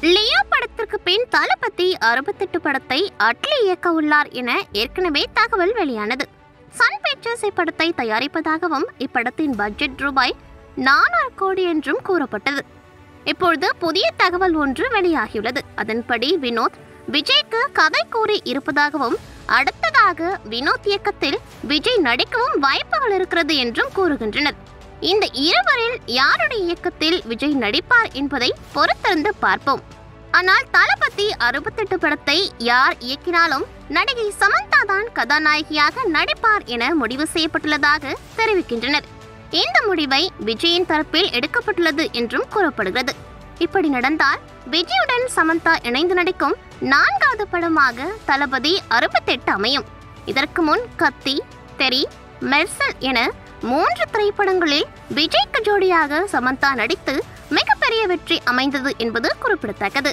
Leo படத்திற்கு பின் தளபதி அறுபத்தெட்டு படத்தை அட்லி இயக்க உள்ளார் என ஏற்கனவே தகவல் வெளியானது. சன் பிக்சர்ஸ் இப்படத்தை தயாரிப்பதாகவும் இப்படத்தின் பட்ஜெட் ரூபாய் நானூறு கோடி என்றும் கூறப்பட்டது. இப்பொழுது புதிய தகவல் ஒன்று வெளியாகியுள்ளது. அதன்படி வினோத் விஜய்க்கு கதை கூறி இருப்பதாகவும் அடுத்ததாக வினோத் இயக்கத்தில் விஜய் நடிக்கவும் வாய்ப்புகள் இருக்கிறது என்றும் கூறுகின்றனர். இந்த இருவரில் யாருடைய இயக்கத்தில் விஜய் நடிப்பார் என்பதை பொறுத்திருந்து பார்ப்போம். ஆனால் தளபதி அறுபத்தெட்டு படத்தை யார் இயக்கினாலும் நடிகை சமந்தா தான் கதாநாயகியாக நடிப்பார் என முடிவு செய்யப்பட்டுள்ளதாக தெரிவிக்கின்றனர். இந்த முடிவை விஜயின் தரப்பில் எடுக்கப்பட்டுள்ளது என்றும் கூறப்படுகிறது. இப்படி நடந்தால் விஜயுடன் சமந்தா இணைந்து நடிக்கும் நான்காவது படமாக தளபதி அறுபத்தெட்டு அமையும். இதற்கு முன் கத்தி தெரி மெர்சல் என மூன்று திரைப்படங்களில் விஜய்க்கு ஜோடியாக சமந்தா நடித்து மிகப்பெரிய வெற்றி அமைந்தது என்பது குறிப்பிடத்தக்கது.